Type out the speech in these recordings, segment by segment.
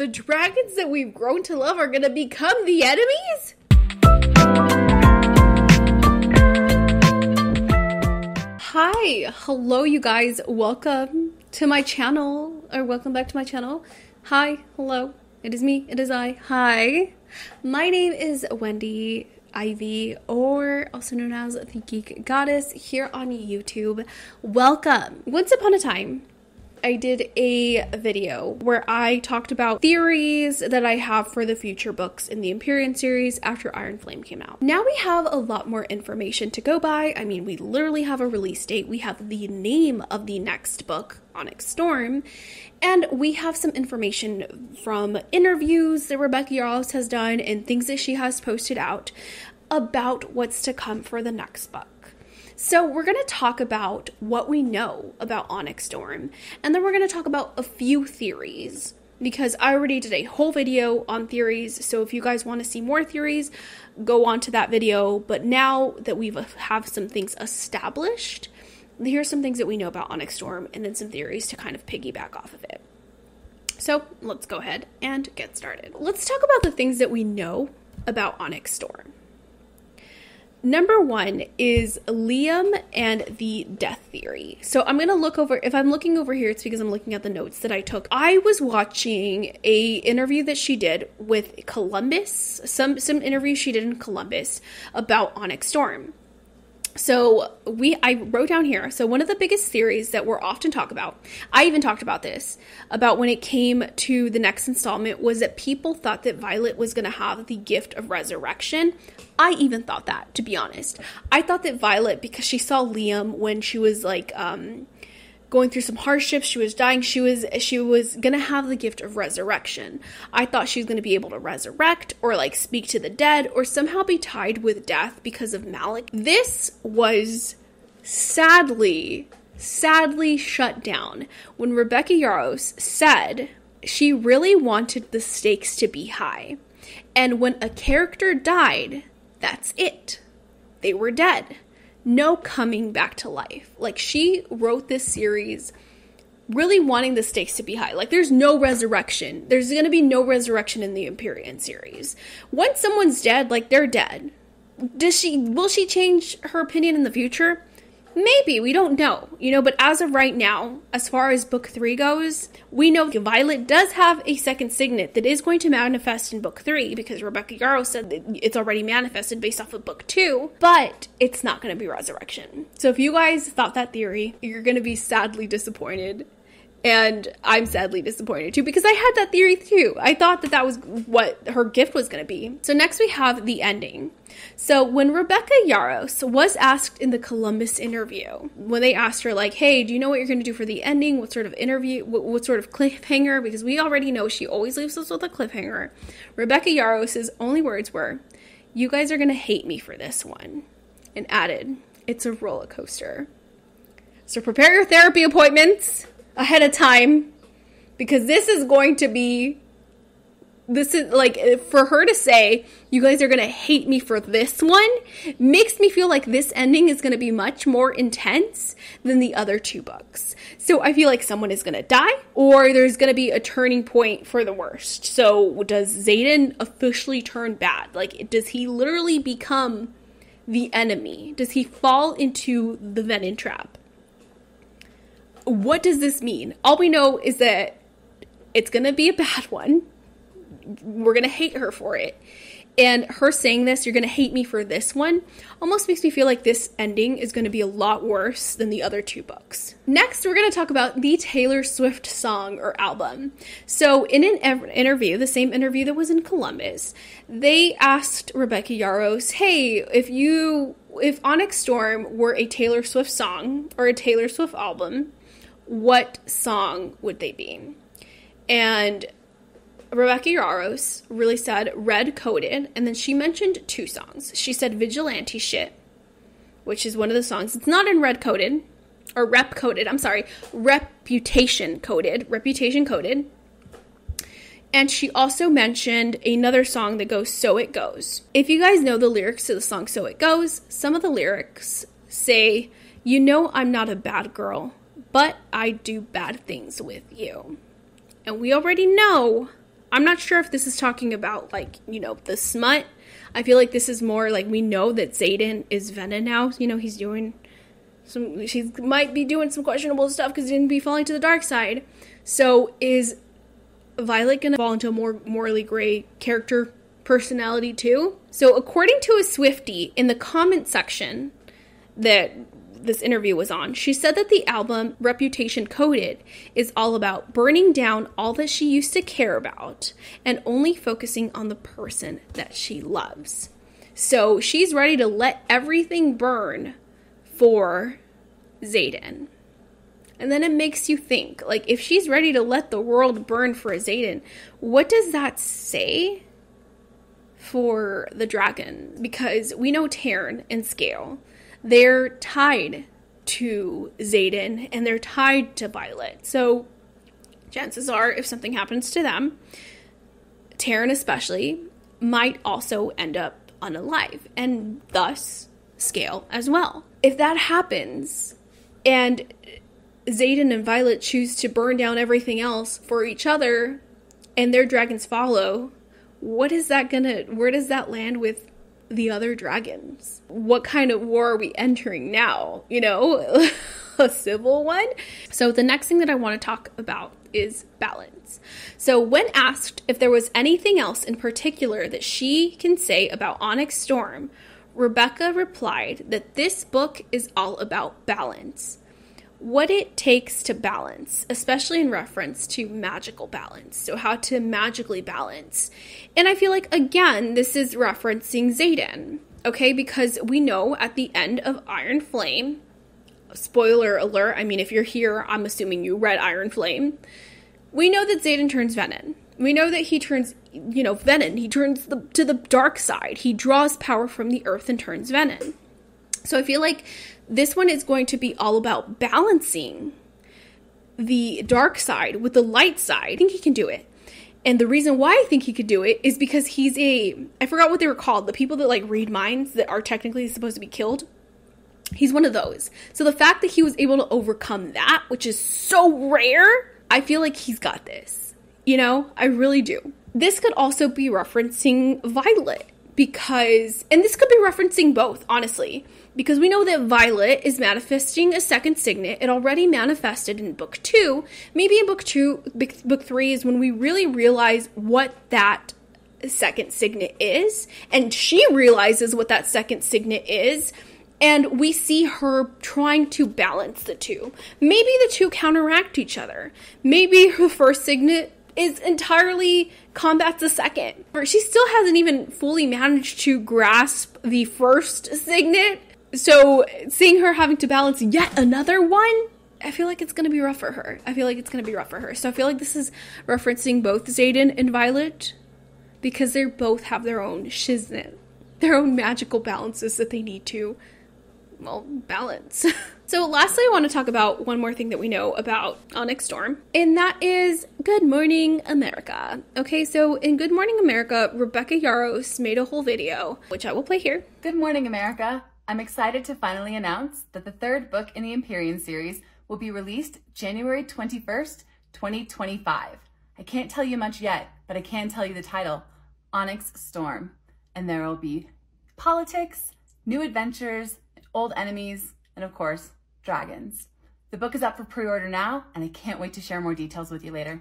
The dragons that we've grown to love are gonna become the enemies? Hi, hello, you guys. Welcome to my channel, or welcome back to my channel. Hi, hello. It is me, it is I. Hi. My name is Wendy Ivy, or also known as the Geek Goddess, here on YouTube. Welcome. Once upon a time, I did a video where I talked about theories that I have for the future books in the Empyrean series after Iron Flame came out. Now we have a lot more information to go by. I mean, we literally have a release date, we have the name of the next book, Onyx Storm, and we have some information from interviews that Rebecca Yarros has done and things that she has posted out about what's to come for the next book. So, we're going to talk about what we know about Onyx Storm, and then we're going to talk about a few theories because I already did a whole video on theories. So, if you guys want to see more theories, go on to that video. But now that we've have some things established, here's some things that we know about Onyx Storm, and then some theories to kind of piggyback off of it. So, let's go ahead and get started. Let's talk about the things that we know about Onyx Storm. Number one is Liam and the death theory. So I'm gonna look over. If I'm looking over here, it's because I'm looking at the notes that I took. I was watching a interview that she did with Columbus. Some some interview she did in Columbus about Onyx Storm. So we I wrote down here. So one of the biggest theories that we're often talk about, I even talked about this, about when it came to the next installment was that people thought that Violet was going to have the gift of resurrection. I even thought that, to be honest. I thought that Violet because she saw Liam when she was like um going through some hardships. She was dying. She was she was gonna have the gift of resurrection. I thought she was gonna be able to resurrect or like speak to the dead or somehow be tied with death because of Malec this was sadly sadly shut down when rebecca Yarros said she really wanted the stakes to be high. And when a character died that's it. They were dead no coming back to life. Like she wrote this series really wanting the stakes to be high. Like there's no resurrection. There's going to be no resurrection in the Empyrean series. Once someone's dead, like they're dead. Does she will she change her opinion in the future? Maybe, we don't know, you know, but as of right now, as far as book three goes, we know Violet does have a second signet that is going to manifest in book three because Rebecca Yarros said that it's already manifested based off of book two, but it's not going to be resurrection. So if you guys thought that theory, you're going to be sadly disappointed. And I'm sadly disappointed too because I had that theory too. I thought that that was what her gift was going to be. So next we have the ending. So when Rebecca Yarros was asked in the Columbus interview, when they asked her like, "Hey, do you know what you're going to do for the ending? What sort of interview? What, what sort of cliffhanger?" Because we already know she always leaves us with a cliffhanger. Rebecca Yarros's only words were, "You guys are going to hate me for this one," and added, "It's a roller coaster." So prepare your therapy appointments ahead of time because this is going to be this is like for her to say you guys are going to hate me for this one makes me feel like this ending is going to be much more intense than the other two books. So I feel like someone is going to die or there's going to be a turning point for the worst. So does Xaden officially turn bad? Like does he literally become the enemy? Does he fall into the venom trap? What does this mean? All we know is that it's going to be a bad one. We're going to hate her for it. And her saying this, you're going to hate me for this one, almost makes me feel like this ending is going to be a lot worse than the other two books. Next, we're going to talk about the Taylor Swift song or album. So, in an interview, the same interview that was in Columbus, they asked Rebecca Yarros, hey, if you, if Onyx Storm were a Taylor Swift song or a Taylor Swift album, what song would they be? And Rebecca Yarros really said red coated, and then she mentioned two songs. She said vigilante shit, which is one of the songs. It's not in red coated or rep Coated, I'm sorry, reputation coded, reputation coded. And she also mentioned another song that goes So It Goes. If you guys know the lyrics to the song So It Goes, some of the lyrics say, You know, I'm not a bad girl, but I do bad things with you. And we already know I'm not sure if this is talking about like, you know, the smut. I feel like this is more like we know that Xaden is Venin now. You know, he's doing some she might be doing some questionable stuff because he didn't be falling to the dark side. So is Violet gonna fall into a more morally gray character personality too? So according to a Swifty in the comment section that this interview was on, she said that the album Reputation Coded is all about burning down all that she used to care about and only focusing on the person that she loves. So she's ready to let everything burn for Xaden. And then it makes you think like, if she's ready to let the world burn for Xaden, what does that say for the dragon? Because we know Tairn and Sgaeyl they're tied to Xaden and they're tied to Violet. So chances are, if something happens to them, Tairn especially might also end up unalive, and thus Sgaeyl as well. If that happens, and Xaden and Violet choose to burn down everything else for each other, and their dragons follow, what is that gonna? Where does that land with the other dragons. What kind of war are we entering now? You know, a civil one? So, the next thing that I want to talk about is balance. So, when asked if there was anything else in particular that she can say about Onyx Storm, Rebecca replied that this book is all about balance what it takes to balance, especially in reference to magical balance. So, how to magically balance. And I feel like, again, this is referencing Xaden, okay? Because we know at the end of Iron Flame, spoiler alert, I mean, if you're here, I'm assuming you read Iron Flame. We know that Xaden turns Venin. We know that he turns, you know, Venin. He turns the, to the dark side. He draws power from the earth and turns Venin. So I feel like this one is going to be all about balancing the dark side with the light side. I think he can do it. And the reason why I think he could do it is because he's a I forgot what they were called, the people that like read minds that are technically supposed to be killed. He's one of those. So the fact that he was able to overcome that, which is so rare, I feel like he's got this. You know, I really do. This could also be referencing Violet because and this could be referencing both, honestly because we know that Violet is manifesting a second signet. It already manifested in book two. Maybe in book two, book three is when we really realize what that second signet is. And she realizes what that second signet is. And we see her trying to balance the two. Maybe the two counteract each other. Maybe her first signet is entirely combats the second. She still hasn't even fully managed to grasp the first signet so seeing her having to balance yet another one, I feel like it's gonna be rough for her. I feel like it's gonna be rough for her. So I feel like this is referencing both Xaden and Violet because they both have their own shiznit, their own magical balances that they need to, well, balance. so lastly, I want to talk about one more thing that we know about Onyx Storm, and that is Good Morning America. Okay, so in Good Morning America, Rebecca Yarros made a whole video, which I will play here. Good Morning America. I'm excited to finally announce that the third book in the Empyrean series will be released January 21st, 2025. I can't tell you much yet, but I can tell you the title Onyx Storm. And there will be politics, new adventures, old enemies, and of course, dragons. The book is up for pre order now, and I can't wait to share more details with you later.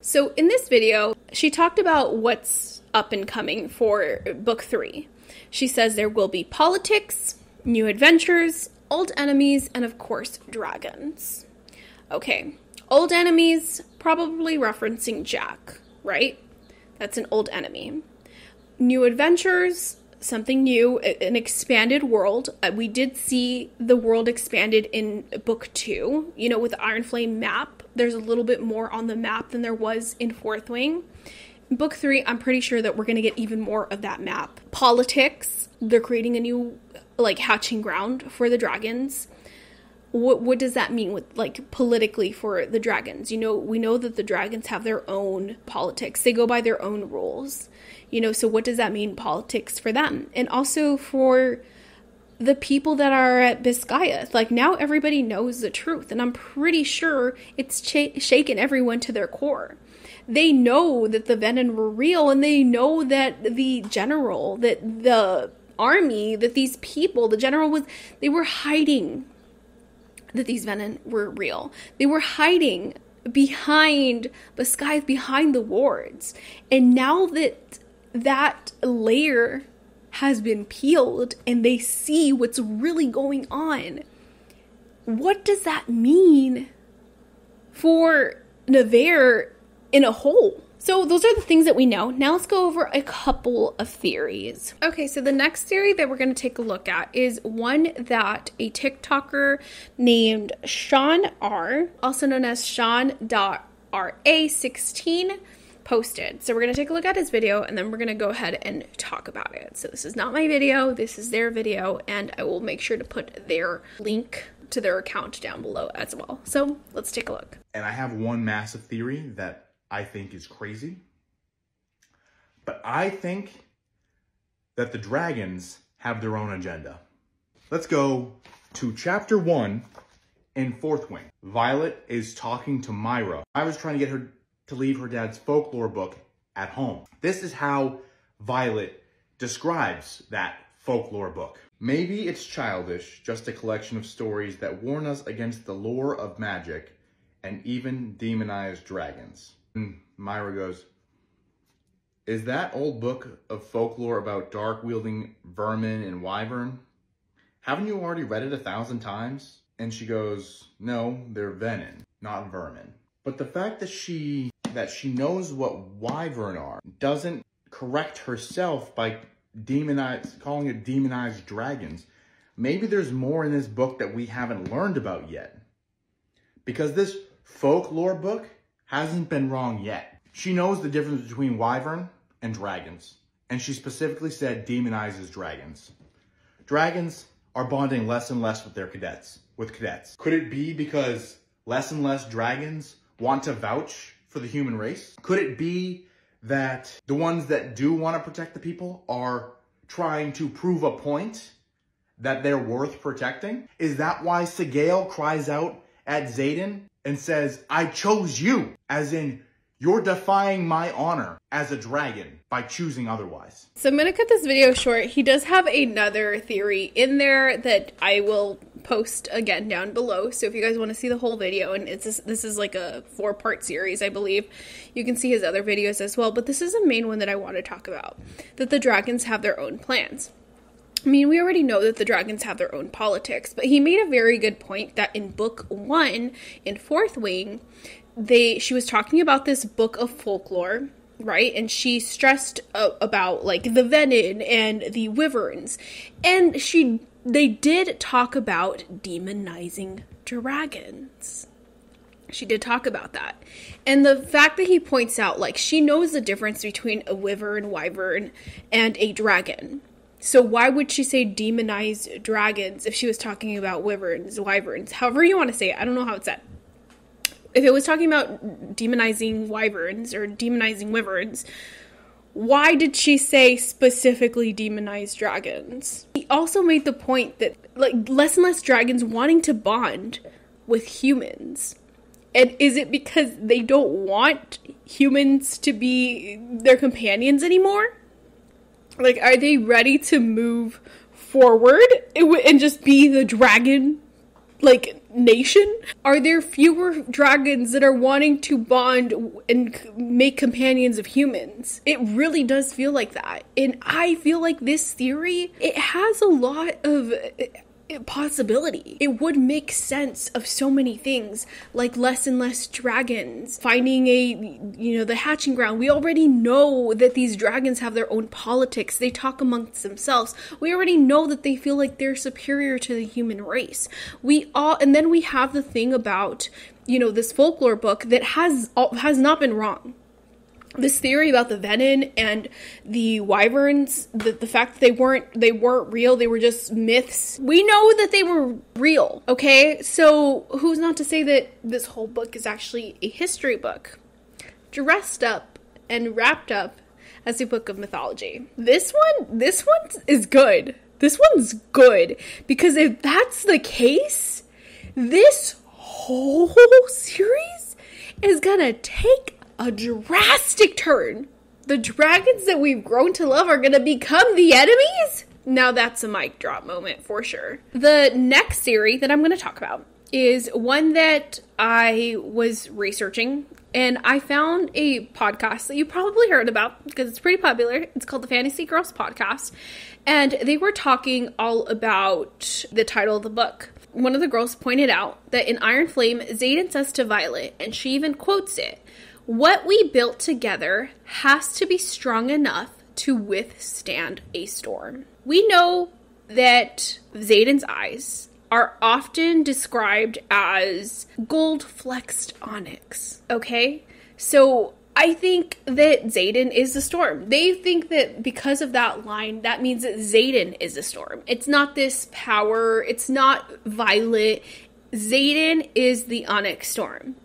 So, in this video, she talked about what's up and coming for book three. She says there will be politics, new adventures, old enemies, and of course, dragons. Okay, old enemies, probably referencing Jack, right? That's an old enemy. New adventures, something new, an expanded world. Uh, we did see the world expanded in book two, you know, with the Iron Flame map. There's a little bit more on the map than there was in Fourth Wing book three, I'm pretty sure that we're going to get even more of that map. Politics, they're creating a new, like, hatching ground for the dragons. What, what does that mean with like politically for the dragons you know we know that the dragons have their own politics they go by their own rules you know so what does that mean politics for them and also for the people that are at Basgiath. Like now everybody knows the truth, and I'm pretty sure it's ch- shaken everyone to their core. they know that the Venin were real and they know that the general, that the army, that these people, the general was, they were hiding that these Venin were real. They were hiding behind the skies, behind the wards. And now that that layer has been peeled and they see what's really going on, what does that mean for Navarre in a whole? So those are the things that we know. Now let's go over a couple of theories. Okay, so the next theory that we're going to take a look at is one that a TikToker named Sean R, also known as Sean.RA16, posted. So we're going to take a look at his video and then we're going to go ahead and talk about it. So this is not my video, this is their video, and I will make sure to put their link to their account down below as well. So let's take a look. And I have one massive theory that I think is crazy. But I think that the dragons have their own agenda. Let's go to chapter one in Fourth Wing. Violet is talking to Mira. I was trying to get her to leave her dad's folklore book at home. This is how Violet describes that folklore book. Maybe it's childish, just a collection of stories that warn us against the lure of magic and even demonize dragons. And Mira goes, Is that old book of folklore about dark wielding vermin and wyvern? Haven't you already read it a thousand times? And she goes, No, they're venin, not vermin. But the fact that she that she knows what wyvern are doesn't correct herself by demonize calling it demonized dragons. Maybe there's more in this book that we haven't learned about yet. Because this folklore book hasn't been wrong yet. She knows the difference between wyvern and dragons, and she specifically said demonizes dragons. Dragons are bonding less and less with their cadets, with cadets. Could it be because less and less dragons want to vouch for the human race? Could it be that the ones that do want to protect the people are trying to prove a point that they're worth protecting? Is that why Sgaeyl cries out at Xaden and says, I chose you, as in, you're defying my honor as a dragon by choosing otherwise. So I'm going to cut this video short. He does have another theory in there that I will post again down below. So if you guys want to see the whole video, and it's this, this is like a four part series, I believe, you can see his other videos as well. But this is a main one that I want to talk about that the dragons have their own plans. I mean, we already know that the dragons have their own politics, but he made a very good point that in book one, in Fourth Wing, they she was talking about this book of folklore, right? And she stressed uh, about like the venin and the wyverns, and she they did talk about demonizing dragons. She did talk about that. And the fact that he points out, like, she knows the difference between a wyvern, wyvern, and a dragon so why would she say demonize dragons if she was talking about wyverns, wyverns, however you want to say it? I don't know how it's said. If it was talking about demonizing wyverns or demonizing wyverns, why did she say specifically demonize dragons? He also made the point that like less and less dragons wanting to bond with humans. And is it because they don't want humans to be their companions anymore? Like, are they ready to move forward and just be the dragon, like, nation? Are there fewer dragons that are wanting to bond and make companions of humans? It really does feel like that. And I feel like this theory, it has a lot of possibility. It would make sense of so many things, like less and less dragons, finding a, you know, the hatching ground. We already know that these dragons have their own politics. They talk amongst themselves. We already know that they feel like they're superior to the human race. We all, and then we have the thing about, you know, this folklore book that has has not been wrong this theory about the venin and the wyverns the, the fact that they weren't they weren't real they were just myths. We know that they were real okay? So who's not to say that this whole book is actually a history book? Dressed up and wrapped up as a book of mythology. This one this one is good. This one's good. Because if that's the case this whole series is gonna take a drastic turn. The dragons that we've grown to love are gonna become the enemies? Now that's a mic drop moment for sure. The next series that I'm gonna talk about is one that I was researching and I found a podcast that you probably heard about because it's pretty popular. It's called the Fantasy Girls Podcast. And they were talking all about the title of the book. One of the girls pointed out that in Iron Flame, Xaden says to Violet, and she even quotes it What we built together has to be strong enough to withstand a storm. We know that Xaden's eyes are often described as gold flexed onyx. Okay? So I think that Xaden is the storm. They think that because of that line, that means that Xaden is the storm. It's not this power, it's not Violet. Xaden is the onyx storm.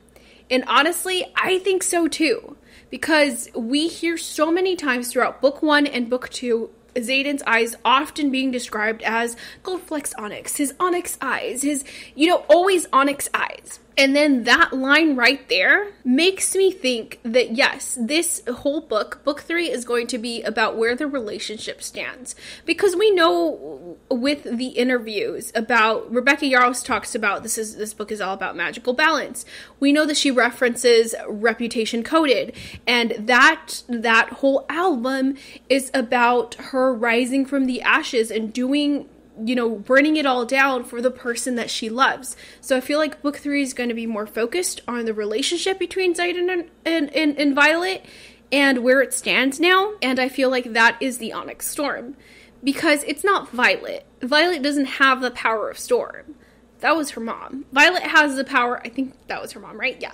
And honestly, I think so too. Because we hear so many times throughout book one and book two Xaden's eyes often being described as gold flex onyx, his onyx eyes, his, you know, always onyx eyes. And then that line right there makes me think that yes, this whole book, book three, is going to be about where the relationship stands. Because we know with the interviews about Rebecca Yarros talks about this is this book is all about magical balance. We know that she references Reputation Coded, and that that whole album is about her rising from the ashes and doing you know, burning it all down for the person that she loves. So I feel like book three is going to be more focused on the relationship between Xaden and, and, and, and Violet and where it stands now. And I feel like that is the Onyx Storm because it's not Violet. Violet doesn't have the power of Storm. That was her mom. Violet has the power, I think that was her mom, right? Yeah.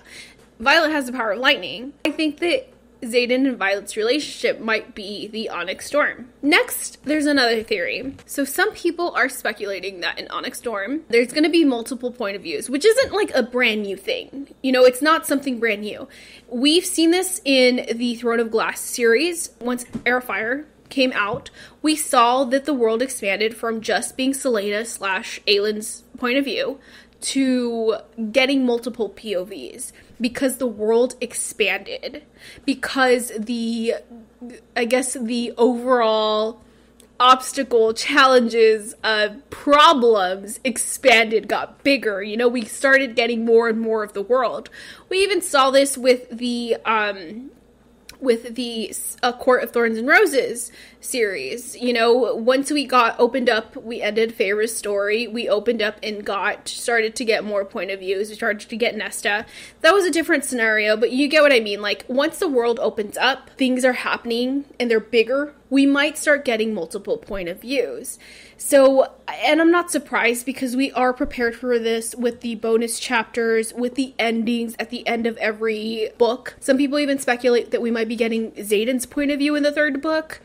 Violet has the power of lightning. I think that Xaden and Violet's relationship might be the Onyx Storm. Next, there's another theory. So some people are speculating that in Onyx Storm, there's going to be multiple point of views, which isn't like a brand new thing. You know, it's not something brand new. We've seen this in the Throne of Glass series. Once Heir of Fire came out, we saw that the world expanded from just being Celaena slash Aelin's point of view to getting multiple POVs because the world expanded because the i guess the overall obstacle challenges uh problems expanded got bigger. You know we started getting more and more of the world. We even saw this with the um with the uh, Court of Thorns and Roses series. You know, once we got opened up, we ended Feyre's story. We opened up and got started to get more point of views. We started to get Nesta. That was a different scenario, but you get what I mean. Like once the world opens up, things are happening and they're bigger. We might start getting multiple point of views. So, and I'm not surprised because we are prepared for this with the bonus chapters, with the endings at the end of every book. Some people even speculate that we might be getting Xaden's point of view in the third book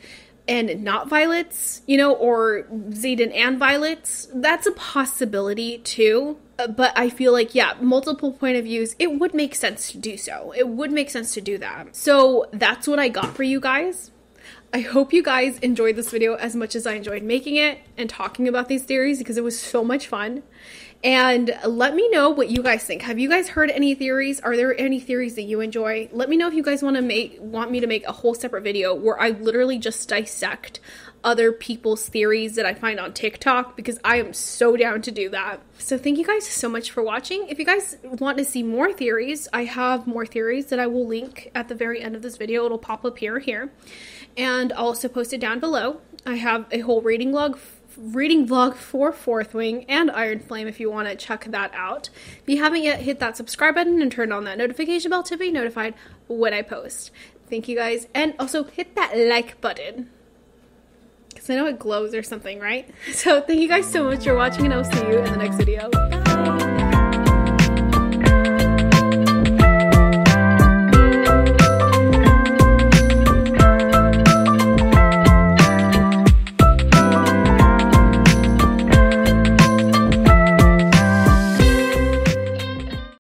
and not Violet's, you know, or Xaden and Violet's. That's a possibility too. Uh, but I feel like, yeah, multiple point of views, it would make sense to do so. It would make sense to do that. So that's what I got for you guys. I hope you guys enjoyed this video as much as I enjoyed making it and talking about these theories because it was so much fun. And let me know what you guys think. Have you guys heard any theories? Are there any theories that you enjoy? Let me know if you guys want to make want me to make a whole separate video where I literally just dissect other people's theories that I find on TikTok because I am so down to do that. So thank you guys so much for watching. If you guys want to see more theories, I have more theories that I will link at the very end of this video. It'll pop up here here. And I'll also post it down below. I have a whole reading log reading vlog for Fourth Wing and Iron Flame if you want to check that out. If you haven't yet, hit that subscribe button and turn on that notification bell to be notified when I post. Thank you guys. And also hit that like button. Because I know it glows or something, right? So thank you guys so much for watching and I'll see you in the next video. Bye!